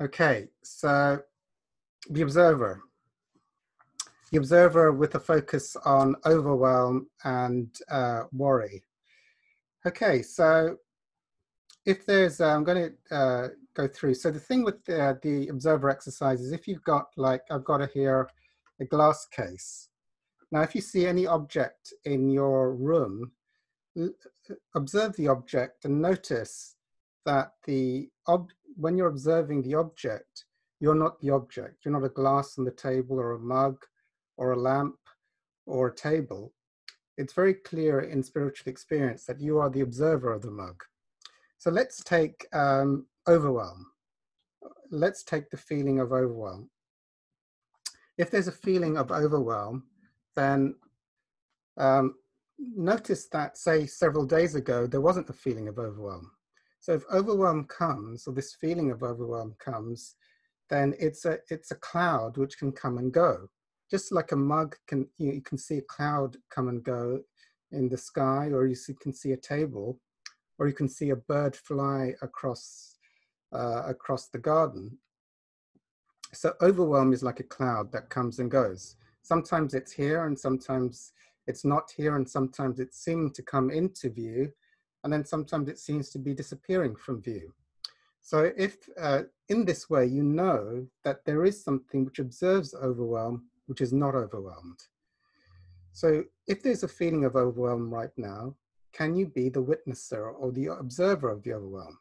Okay, so the observer. The observer with a focus on overwhelm and uh, worry. Okay, so if there's, uh, I'm going to uh, go through. So the thing with the, the observer exercise is if you've got like, I've got a here, a glass case. Now, if you see any object in your room, observe the object and notice that the ob when you're observing the object, you're not the object. You're not a glass on the table or a mug or a lamp or a table. It's very clear in spiritual experience that you are the observer of the mug. So let's take um, overwhelm. Let's take the feeling of overwhelm. If there's a feeling of overwhelm, then um, notice that, say, several days ago, there wasn't a feeling of overwhelm. So if overwhelm comes, or this feeling of overwhelm comes, then it's a, it's a cloud which can come and go. Just like a mug, can you, you can see a cloud come and go in the sky, or you see, can see a table, or you can see a bird fly across, uh, across the garden. So overwhelm is like a cloud that comes and goes. Sometimes it's here and sometimes it's not here and sometimes it's seeming to come into view and then sometimes it seems to be disappearing from view. So if uh, in this way you know that there is something which observes overwhelm, which is not overwhelmed. So if there's a feeling of overwhelm right now, can you be the witnesser or the observer of the overwhelm?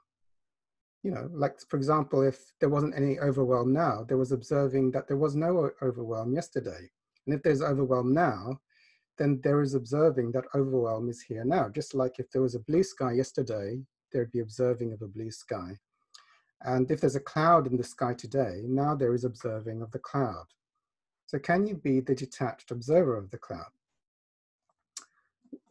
You know, like for example, if there wasn't any overwhelm now, there was observing that there was no overwhelm yesterday. And if there's overwhelm now, then there is observing that overwhelm is here now. Just like if there was a blue sky yesterday, there'd be observing of a blue sky. And if there's a cloud in the sky today, now there is observing of the cloud. So can you be the detached observer of the cloud?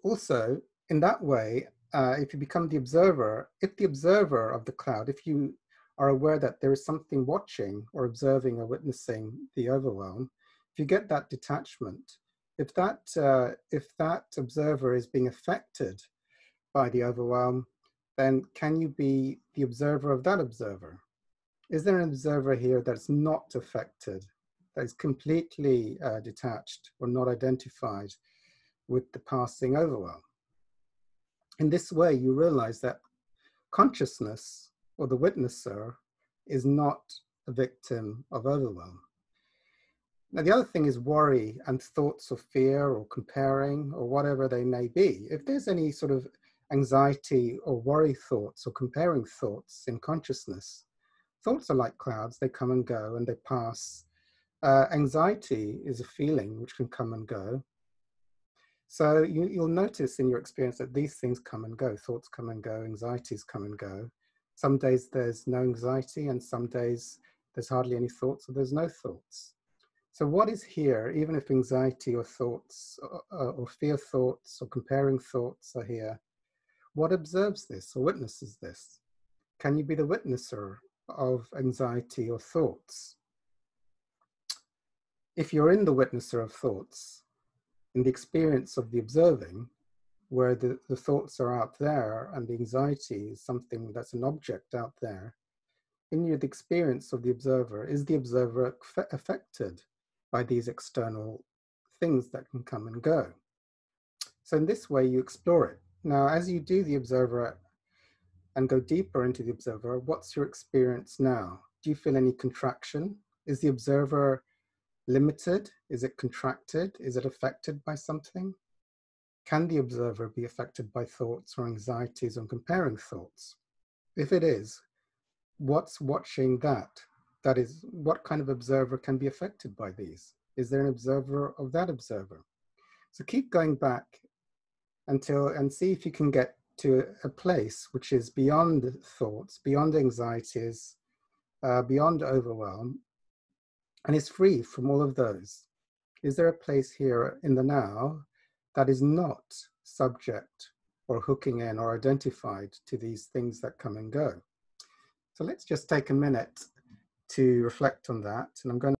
Also, in that way, uh, if you become the observer, if the observer of the cloud, if you are aware that there is something watching or observing or witnessing the overwhelm, if you get that detachment, if that, uh, if that observer is being affected by the overwhelm, then can you be the observer of that observer? Is there an observer here that's not affected, that is completely uh, detached or not identified with the passing overwhelm? In this way, you realize that consciousness or the witnesser is not a victim of overwhelm. Now, the other thing is worry and thoughts of fear or comparing or whatever they may be. If there's any sort of anxiety or worry thoughts or comparing thoughts in consciousness, thoughts are like clouds, they come and go and they pass. Uh, anxiety is a feeling which can come and go. So you, you'll notice in your experience that these things come and go, thoughts come and go, anxieties come and go. Some days there's no anxiety and some days there's hardly any thoughts or there's no thoughts. So what is here, even if anxiety or thoughts or, uh, or fear thoughts or comparing thoughts are here, what observes this or witnesses this? Can you be the witnesser of anxiety or thoughts? If you're in the witnesser of thoughts, in the experience of the observing, where the, the thoughts are out there and the anxiety is something that's an object out there, in your the experience of the observer, is the observer affected by these external things that can come and go. So in this way, you explore it. Now, as you do the observer and go deeper into the observer, what's your experience now? Do you feel any contraction? Is the observer limited? Is it contracted? Is it affected by something? Can the observer be affected by thoughts or anxieties or comparing thoughts? If it is, what's watching that? That is, what kind of observer can be affected by these? Is there an observer of that observer? So keep going back until and see if you can get to a place which is beyond thoughts, beyond anxieties, uh, beyond overwhelm, and is free from all of those. Is there a place here in the now that is not subject or hooking in or identified to these things that come and go? So let's just take a minute to reflect on that. And I'm going